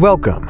Welcome!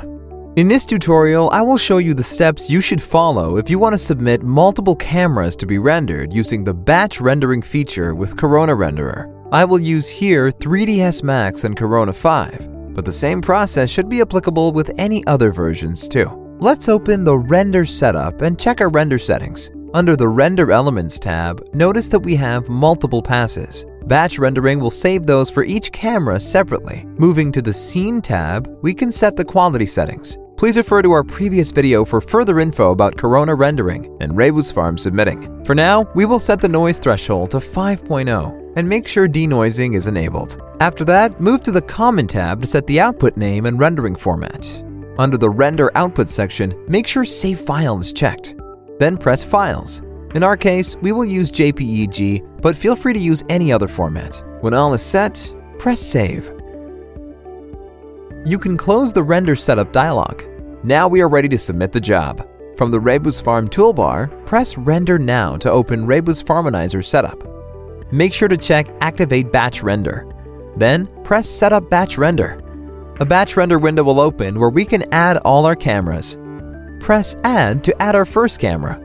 In this tutorial, I will show you the steps you should follow if you want to submit multiple cameras to be rendered using the batch rendering feature with Corona Renderer. I will use here 3ds Max and Corona 5, but the same process should be applicable with any other versions too. Let's open the Render Setup and check our render settings. Under the Render Elements tab, notice that we have multiple passes. Batch rendering will save those for each camera separately. Moving to the Scene tab, we can set the quality settings. Please refer to our previous video for further info about Corona rendering and Rebus Farm submitting. For now, we will set the noise threshold to 5.0 and make sure denoising is enabled. After that, move to the Common tab to set the output name and rendering format. Under the Render Output section, make sure Save File is checked. Then press Files. In our case, we will use JPEG, but feel free to use any other format. When all is set, press Save. You can close the Render Setup dialog. Now we are ready to submit the job. From the Rebus Farm toolbar, press Render Now to open Rebus Farminizer Setup. Make sure to check Activate Batch Render. Then press Setup Batch Render. A batch render window will open where we can add all our cameras press Add to add our first camera.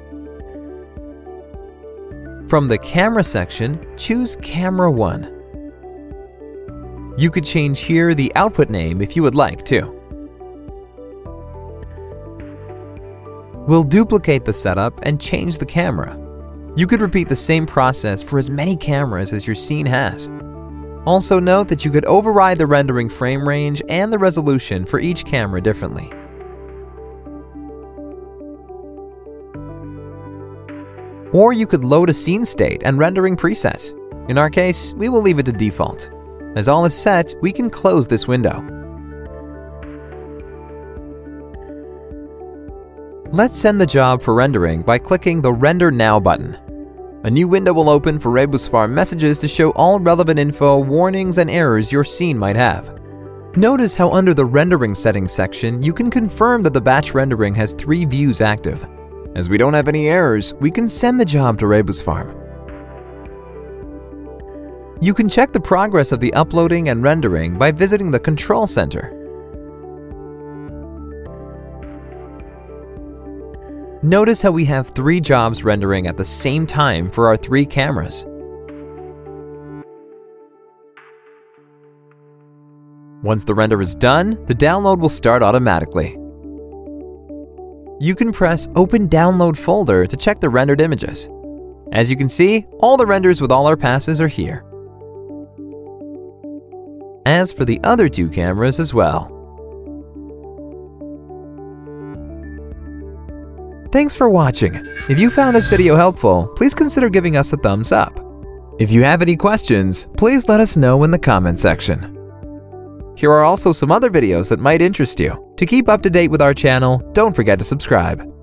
From the Camera section, choose Camera 1. You could change here the output name if you would like to. We'll duplicate the setup and change the camera. You could repeat the same process for as many cameras as your scene has. Also note that you could override the rendering frame range and the resolution for each camera differently. Or you could load a scene state and rendering preset. In our case, we will leave it to default. As all is set, we can close this window. Let's send the job for rendering by clicking the Render Now button. A new window will open for Rebus Farm messages to show all relevant info, warnings, and errors your scene might have. Notice how under the Rendering Settings section, you can confirm that the batch rendering has three views active. As we don't have any errors, we can send the job to Rebus Farm. You can check the progress of the uploading and rendering by visiting the Control Center. Notice how we have three jobs rendering at the same time for our three cameras. Once the render is done, the download will start automatically. You can press Open Download Folder to check the rendered images. As you can see, all the renders with all our passes are here. As for the other two cameras as well. Thanks for watching. If you found this video helpful, please consider giving us a thumbs up. If you have any questions, please let us know in the comment section. Here are also some other videos that might interest you. To keep up to date with our channel, don't forget to subscribe.